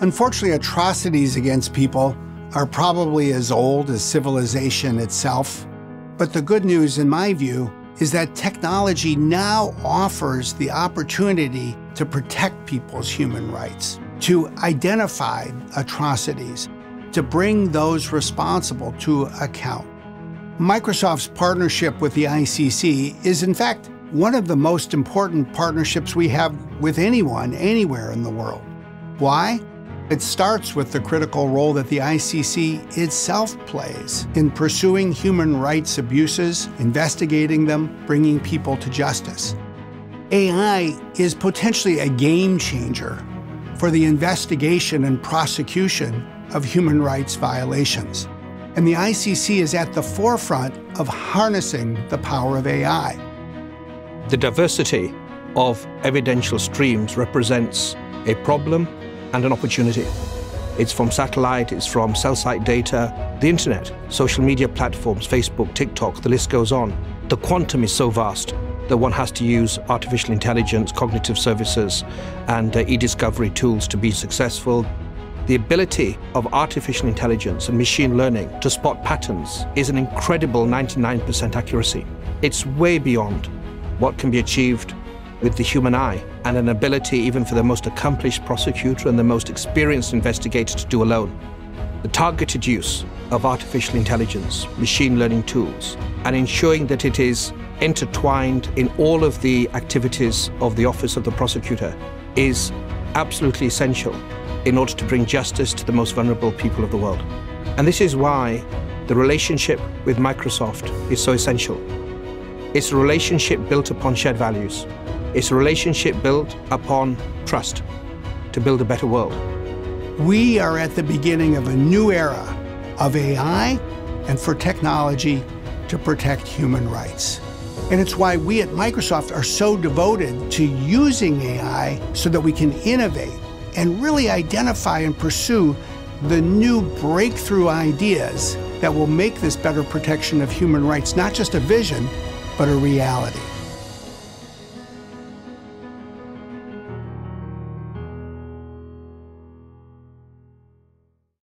Unfortunately, atrocities against people are probably as old as civilization itself. But the good news, in my view, is that technology now offers the opportunity to protect people's human rights, to identify atrocities, to bring those responsible to account. Microsoft's partnership with the ICC is, in fact, one of the most important partnerships we have with anyone, anywhere in the world. Why? It starts with the critical role that the ICC itself plays in pursuing human rights abuses, investigating them, bringing people to justice. AI is potentially a game changer for the investigation and prosecution of human rights violations. And the ICC is at the forefront of harnessing the power of AI. The diversity of evidential streams represents a problem and an opportunity. It's from satellite, it's from cell site data, the internet, social media platforms, Facebook, TikTok, the list goes on. The quantum is so vast that one has to use artificial intelligence, cognitive services, and uh, e-discovery tools to be successful. The ability of artificial intelligence and machine learning to spot patterns is an incredible 99% accuracy. It's way beyond what can be achieved with the human eye and an ability even for the most accomplished prosecutor and the most experienced investigator to do alone. The targeted use of artificial intelligence, machine learning tools, and ensuring that it is intertwined in all of the activities of the Office of the Prosecutor is absolutely essential in order to bring justice to the most vulnerable people of the world. And this is why the relationship with Microsoft is so essential. It's a relationship built upon shared values, it's a relationship built upon trust to build a better world. We are at the beginning of a new era of AI and for technology to protect human rights. And it's why we at Microsoft are so devoted to using AI so that we can innovate and really identify and pursue the new breakthrough ideas that will make this better protection of human rights not just a vision, but a reality.